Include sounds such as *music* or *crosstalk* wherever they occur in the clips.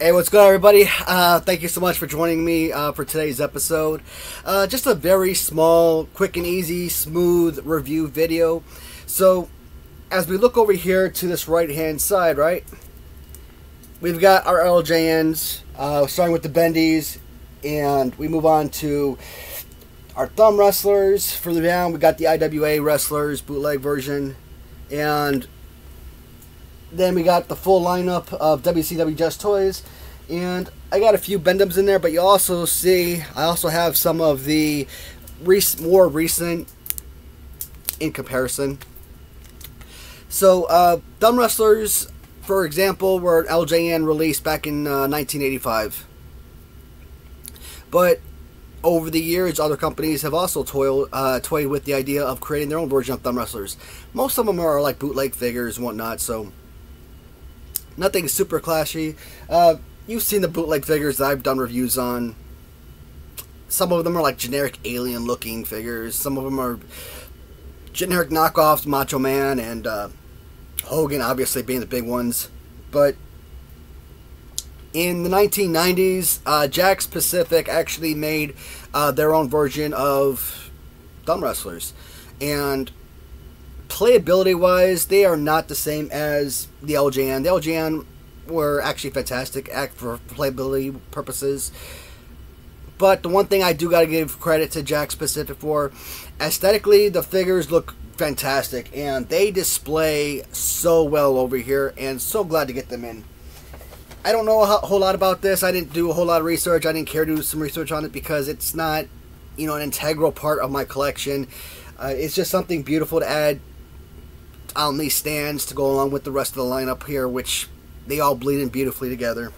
Hey, what's good, everybody? Uh, thank you so much for joining me uh, for today's episode. Uh, just a very small, quick and easy, smooth review video. So, as we look over here to this right hand side, right, we've got our LJNs, uh, starting with the bendies, and we move on to our thumb wrestlers. Further down, we got the IWA wrestlers, bootleg version, and then we got the full lineup of WCW Just Toys. And I got a few Bend-Ems in there, but you also see, I also have some of the rec- more recent in comparison. So, uh, Thumb Wrestlers, for example, were an LJN released back in uh, 1985. But over the years, other companies have also toiled, uh, toyed with the idea of creating their own version of Thumb Wrestlers. Most of them are like bootleg figures and whatnot, so nothing super clashy. Uh, you've seen the bootleg figures that I've done reviews on. Some of them are like generic alien looking figures. Some of them are generic knockoffs, Macho Man and uh, Hogan, obviously being the big ones. But in the 1990s, uh, Jakks Pacific actually made uh, their own version of Thumb Wrestlers. And playability wise, they are not the same as the LJN. The LJN were actually fantastic for playability purposes. But the one thing I do got to give credit to Jakks Pacific for, aesthetically, the figures look fantastic and they display so well over here and so glad to get them in. I don't know a whole lot about this. I didn't do a whole lot of research. I didn't care to do some research on it because it's not, you know, an integral part of my collection. Uh, it's just something beautiful to add on these stands to go along with the rest of the lineup here, which they all bleed in beautifully together.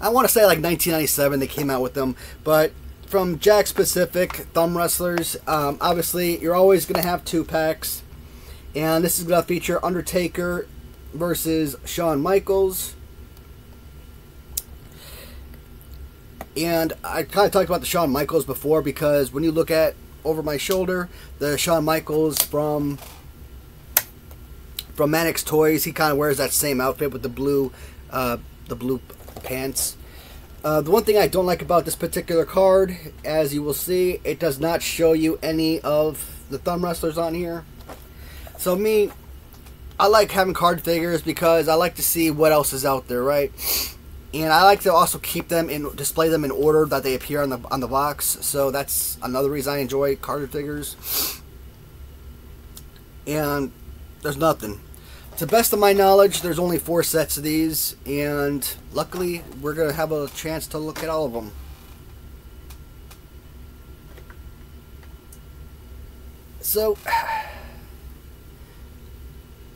I want to say like 1997 they came out with them, but from Jakks Pacific Thumb Wrestlers, um, obviously you're always going to have two packs, and this is going to feature Undertaker versus Shawn Michaels. And I kind of talked about the Shawn Michaels before because when you look at over my shoulder, the Shawn Michaels from from Mannix Toys. He kind of wears that same outfit with the blue, uh, the blue pants. Uh, the one thing I don't like about this particular card, as you will see, it does not show you any of the thumb wrestlers on here. So me, I like having card figures because I like to see what else is out there, right? And I like to also keep them in, display them in order that they appear on the on the box. So that's another reason I enjoy card figures. And there's nothing to best of my knowledge, there's only four sets of these, and luckily, we're going to have a chance to look at all of them. So, *sighs*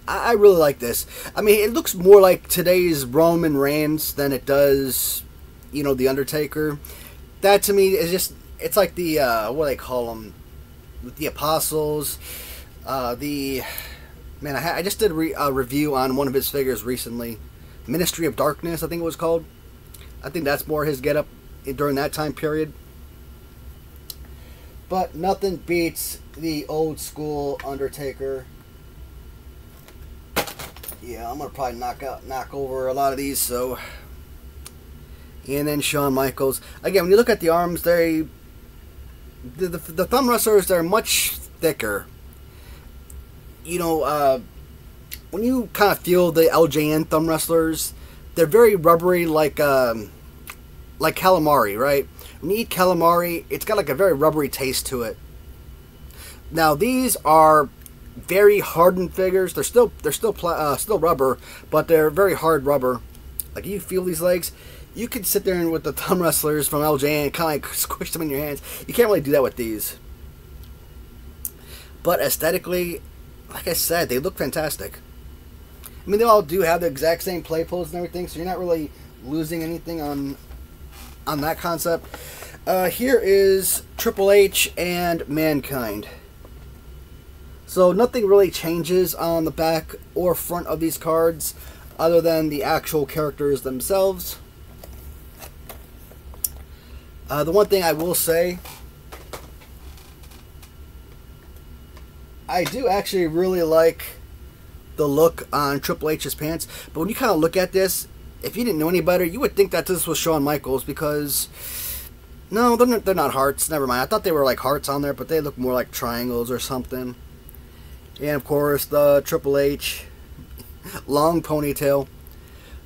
I really like this. I mean, it looks more like today's Roman Reigns than it does, you know, The Undertaker. That to me is just, it's like the, uh, what do they call them? The Apostles, uh, the Man, I, I just did a re uh, review on one of his figures recently. Ministry of Darkness, I think it was called. I think that's more his getup during that time period. But nothing beats the old school Undertaker. Yeah, I'm gonna probably knock out, knock over a lot of these. So, and then Shawn Michaels. Again, when you look at the arms, they the, the, the thumb wrestlers they're much thicker you know, uh, when you kind of feel the LJN thumb wrestlers, they're very rubbery, like um, like calamari, right? When you eat calamari, it's got like a very rubbery taste to it. Now these are very hardened figures. They're still they're still uh, still rubber, but they're very hard rubber. Like you feel these legs, you could sit there and with the thumb wrestlers from LJN and kind of like *laughs* squish them in your hands. You can't really do that with these. But aesthetically, like I said, they look fantastic. I mean, they all do have the exact same play pose and everything, so you're not really losing anything on on that concept. Uh, here is Triple H and Mankind. So nothing really changes on the back or front of these cards other than the actual characters themselves. Uh, the one thing I will say I do actually really like the look on Triple H's pants, but when you kind of look at this, if you didn't know any better, you would think that this was Shawn Michaels because no, they're not, they're not hearts. Never mind. I thought they were like hearts on there, but they look more like triangles or something. And of course, the Triple H long ponytail.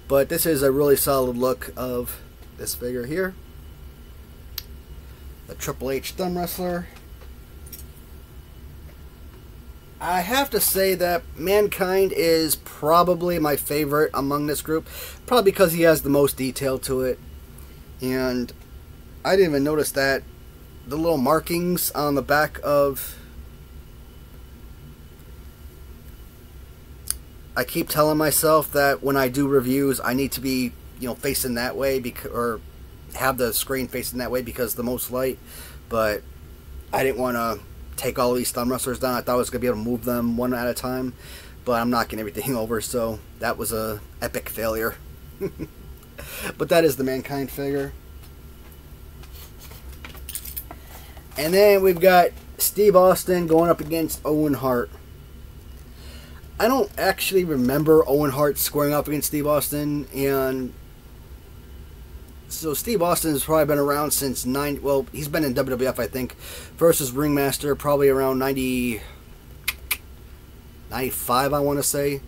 But this is a really solid look of this figure here. The Triple H thumb wrestler. I have to say that Mankind is probably my favorite among this group. Probably because he has the most detail to it. And I didn't even notice that the little markings on the back of I keep telling myself that when I do reviews, I need to be, you know, facing that way because or have the screen facing that way because the most light. But I didn't want to take all these thumb wrestlers down. I thought I was gonna be able to move them one at a time, but I'm knocking everything *laughs* over. So that was a epic failure. *laughs* but that is the mankind figure. And then we've got Steve Austin going up against Owen Hart. I don't actually remember Owen Hart squaring up against Steve Austin, and so Steve Austin has probably been around since nine. Well, he's been in WWF, I think, versus Ringmaster probably around 90, 95, I want to say.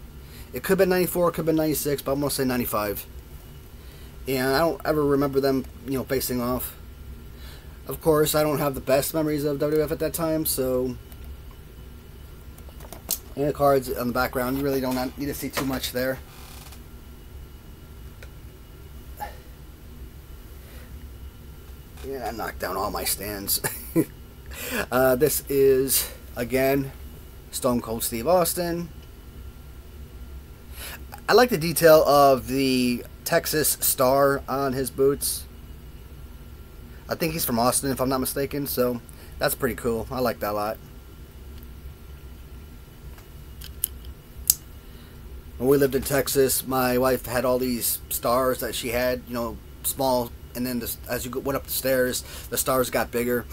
It could have been 94, it could have been 96, but I'm going to say 95. And I don't ever remember them, you know, facing off. Of course, I don't have the best memories of WWF at that time, so. And the cards on the background, you really don't need to see too much there. Yeah, I knocked down all my stands. *laughs* uh, this is, again, Stone Cold Steve Austin. I like the detail of the Texas star on his boots. I think he's from Austin, if I'm not mistaken, so that's pretty cool. I like that a lot. When we lived in Texas, my wife had all these stars that she had, you know, small, and then the, as you went up the stairs, the stars got bigger.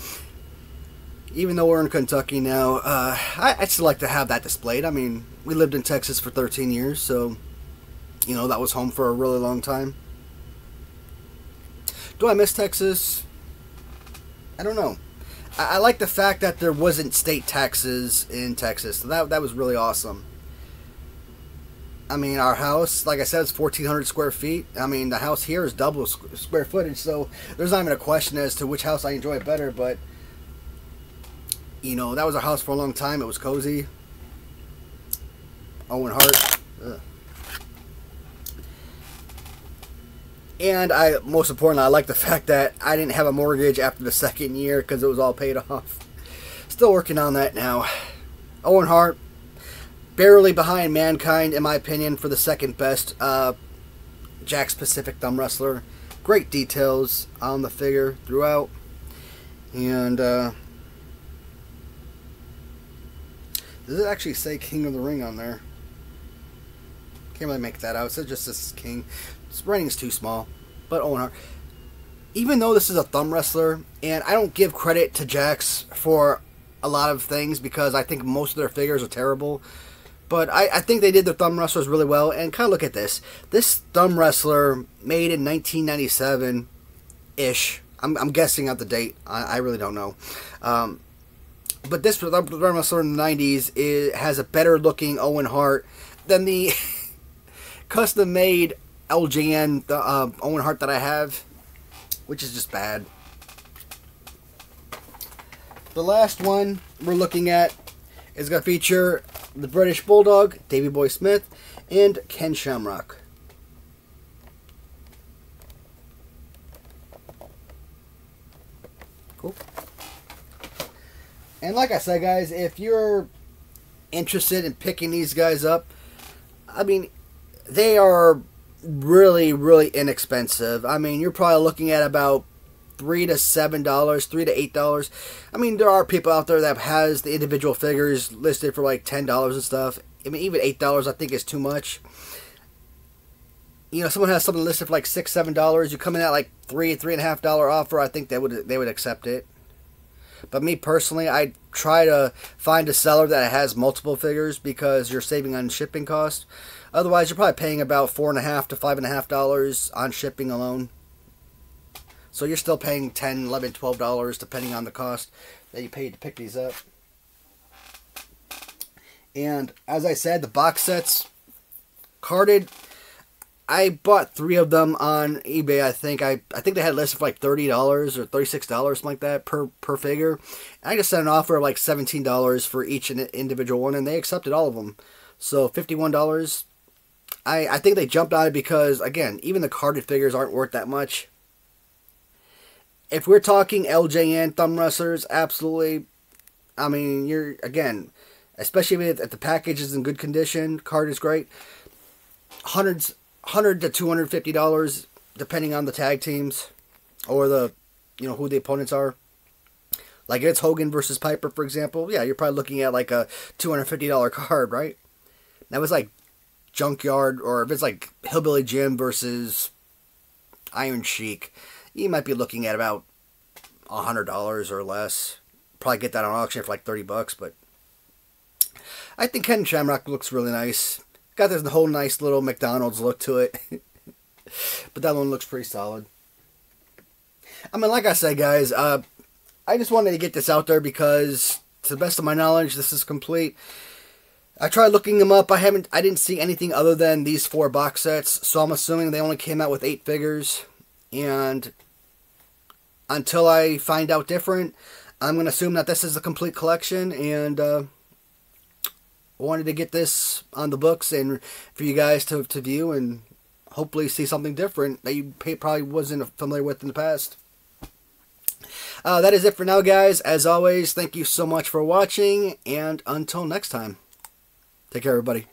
Even though we're in Kentucky now, uh, I, I still like to have that displayed. I mean, we lived in Texas for 13 years, so, you know, that was home for a really long time. Do I miss Texas? I don't know. I, I like the fact that there wasn't state taxes in Texas. So that that was really awesome. I mean, our house, like I said, is 1,400 square feet. I mean, the house here is double square footage, so there's not even a question as to which house I enjoy better. But you know, that was our house for a long time. It was cozy. Owen Hart. Ugh. And I, most importantly, I like the *laughs* fact that I didn't have a mortgage after the second year because it was all paid off. Still working on that now. Owen Hart, barely behind Mankind, in my opinion, for the second best uh, Jakks Pacific thumb wrestler. Great details on the figure throughout. And, uh, does it actually say King of the Ring on there? Can't really make that out. It says just this King. This writing's too small. But Owen Hart, even though this is a thumb wrestler, and I don't give credit to Jakks for a lot of things because I think most of their figures are terrible. But I, I think they did their thumb wrestlers really well. And kind of look at this. This thumb wrestler made in 1997 ish. I'm, I'm guessing at the date. I, I really don't know. Um, but this thumb wrestler in the 90s is, has a better looking Owen Hart than the *laughs* custom made LJN, the uh, Owen Hart that I have, which is just bad. The last one we're looking at is going to feature the British Bulldog, Davy Boy Smith, and Ken Shamrock. Cool. And like I said, guys, if you're interested in picking these guys up, I mean, they are really, really inexpensive. I mean, you're probably looking at about three to seven dollars, three to eight dollars. I mean, there are people out there that has the individual figures listed for like ten dollars and stuff. I mean, even eight dollars I think is too much. You know, someone has something listed for like six, seven dollars. You come in at like three, three and a half dollar offer. I think they would they would accept it. But me personally, I try to find a seller that has multiple figures because you're saving on shipping costs. Otherwise, you're probably paying about four and a half to five and a half dollars on shipping alone. So you're still paying 10 11 12 dollars depending on the cost that you paid to pick these up. And as I said, the box sets carded. I bought three of them on eBay. I think I I think they had listed for like thirty dollars or thirty six dollars, something like that per per figure. And I just sent an offer of like seventeen dollars for each individual one, and they accepted all of them. So fifty one dollars. I I think they jumped on it because again, even the carded figures aren't worth that much. If we're talking LJN thumb wrestlers, absolutely. I mean, you're again especially if the package is in good condition. Card is great. Hundreds, hundred to two hundred fifty dollars, depending on the tag teams or the, you know, who the opponents are. Like if it's Hogan versus Piper, for example, yeah, you're probably looking at like a two hundred fifty dollar card, right? That was like Junkyard, or if it's like Hillbilly Jim versus Iron Sheik, you might be looking at about a hundred dollars or less. Probably get that on auction for like thirty bucks, but I think Ken Shamrock looks really nice. Got this whole nice little McDonald's look to it. *laughs* but that one looks pretty solid. I mean, like I said, guys, uh, I just wanted to get this out there because, to the best of my knowledge, this is complete. I tried looking them up. I haven't. I didn't see anything other than these four box sets. So I'm assuming they only came out with eight figures. And until I find out different, I'm going to assume that this is a complete collection. And uh, wanted to get this on the books and for you guys to, to view and hopefully see something different that you probably wasn't familiar with in the past. Uh, that is it for now, guys. As always, thank you so much for watching, and until next time, take care, everybody.